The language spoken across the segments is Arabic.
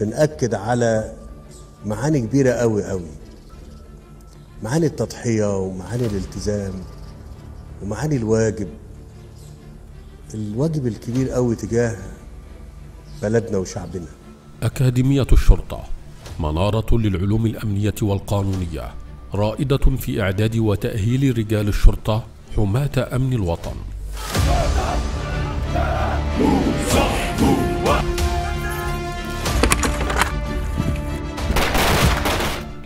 بنأكد على معاني كبيرة قوي قوي. معاني التضحية ومعاني الالتزام ومعاني الواجب. الواجب الكبير قوي تجاه بلدنا وشعبنا. أكاديمية الشرطة منارة للعلوم الأمنية والقانونية رائدة في إعداد وتأهيل رجال الشرطة حماة أمن الوطن.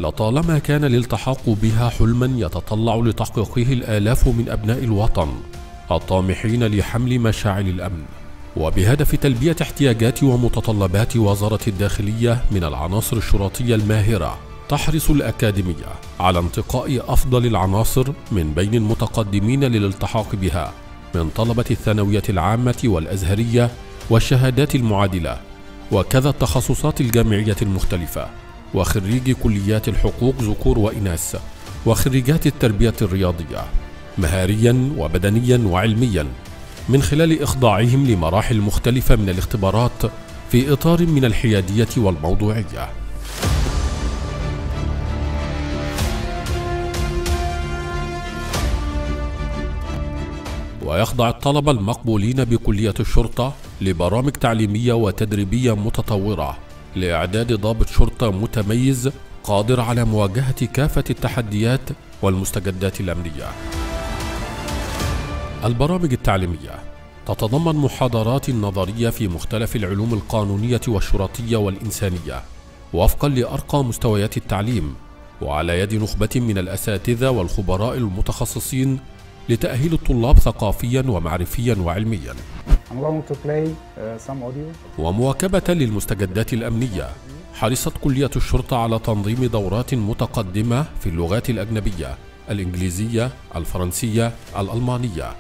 لطالما كان الالتحاق بها حلما يتطلع لتحقيقه الآلاف من أبناء الوطن الطامحين لحمل مشاعل الأمن. وبهدف تلبية احتياجات ومتطلبات وزارة الداخلية من العناصر الشرطية الماهرة تحرص الأكاديمية على انتقاء أفضل العناصر من بين المتقدمين للالتحاق بها من طلبة الثانوية العامة والأزهرية والشهادات المعادلة وكذا التخصصات الجامعية المختلفة. وخريجي كليات الحقوق ذكور وإناث وخريجات التربية الرياضية مهاريا وبدنيا وعلميا من خلال إخضاعهم لمراحل مختلفة من الاختبارات في إطار من الحيادية والموضوعية. ويخضع الطلبة المقبولين بكلية الشرطة لبرامج تعليمية وتدريبية متطورة لإعداد ضابط شرطة متميز قادر على مواجهة كافة التحديات والمستجدات الأمنية. البرامج التعليمية تتضمن محاضرات نظرية في مختلف العلوم القانونية والشرطية والإنسانية وفقا لأرقى مستويات التعليم وعلى يد نخبة من الأساتذة والخبراء المتخصصين لتأهيل الطلاب ثقافيا ومعرفيا وعلميا I'm going to play uh, some audio. ومواكبة للمستجدات الأمنية حرصت كلية الشرطة على تنظيم دورات متقدمة في اللغات الأجنبية الإنجليزية، الفرنسية، الألمانية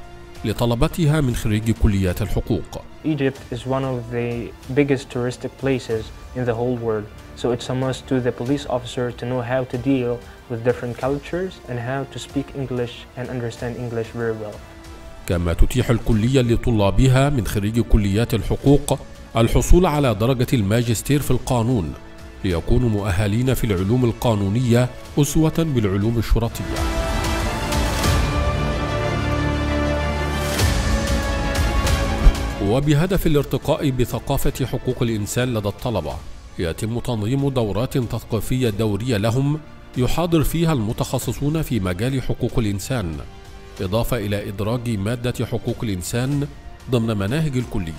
لطلبتها من خريجي كليات الحقوق Egypt is one of the biggest touristic places in the whole world. So it's a must to the police officer to know how to deal with different cultures and how to speak English and understand English very well. كما تتيح الكلية لطلابها من خريج كليات الحقوق الحصول على درجة الماجستير في القانون ليكونوا مؤهلين في العلوم القانونية أسوة بالعلوم الشرطية. وبهدف الارتقاء بثقافة حقوق الإنسان لدى الطلبة يتم تنظيم دورات تثقيفية دورية لهم يحاضر فيها المتخصصون في مجال حقوق الإنسان إضافة إلى إدراج مادة حقوق الإنسان ضمن مناهج الكلية.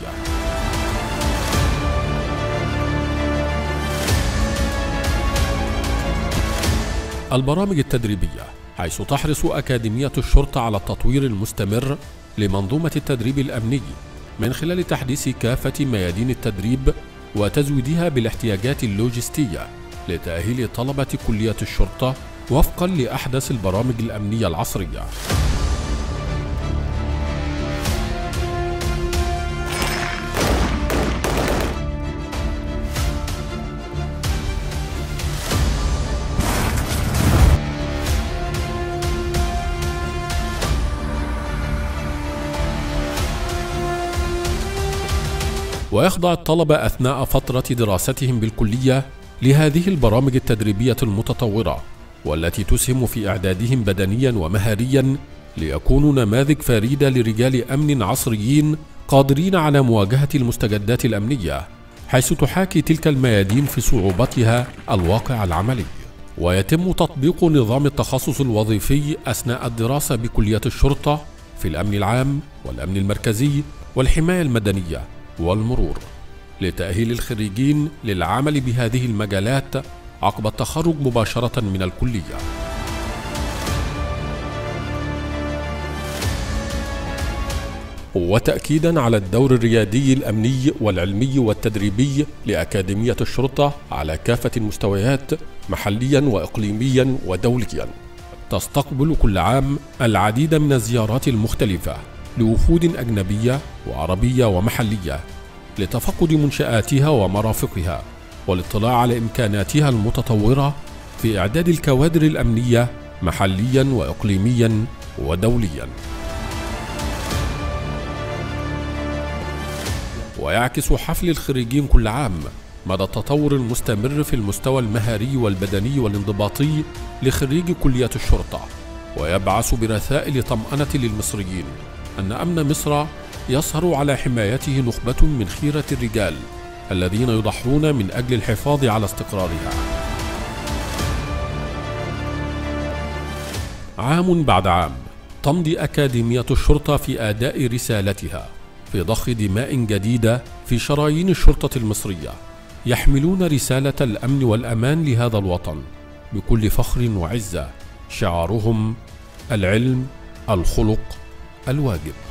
البرامج التدريبية حيث تحرص أكاديمية الشرطة على التطوير المستمر لمنظومة التدريب الأمني من خلال تحديث كافة ميادين التدريب وتزويدها بالاحتياجات اللوجستية لتأهيل طلبة كلية الشرطة وفقا لأحدث البرامج الأمنية العصرية. ويخضع الطلبة أثناء فترة دراستهم بالكلية لهذه البرامج التدريبية المتطورة والتي تسهم في إعدادهم بدنيا ومهاريا ليكونوا نماذج فريدة لرجال أمن عصريين قادرين على مواجهة المستجدات الأمنية حيث تحاكي تلك الميادين في صعوبتها الواقع العملي. ويتم تطبيق نظام التخصص الوظيفي أثناء الدراسة بكلية الشرطة في الأمن العام والأمن المركزي والحماية المدنية. والمرور لتأهيل الخريجين للعمل بهذه المجالات عقب التخرج مباشرة من الكلية. وتأكيدا على الدور الريادي الأمني والعلمي والتدريبي لأكاديمية الشرطة على كافة المستويات محليا وإقليميا ودوليا. تستقبل كل عام العديد من الزيارات المختلفة لوفود أجنبية وعربية ومحلية لتفقد منشآتها ومرافقها والاطلاع على إمكاناتها المتطورة في إعداد الكوادر الأمنية محليا وإقليميا ودوليا. ويعكس حفل الخريجين كل عام مدى التطور المستمر في المستوى المهاري والبدني والانضباطي لخريج كلية الشرطة ويبعث برسائل طمأنة للمصريين أن أمن مصر يسهر على حمايته نخبة من خيرة الرجال الذين يضحون من أجل الحفاظ على استقرارها. عام بعد عام تمضي أكاديمية الشرطة في أداء رسالتها في ضخ دماء جديدة في شرايين الشرطة المصرية يحملون رسالة الأمن والأمان لهذا الوطن بكل فخر وعزة شعارهم العلم الخلق الواجب.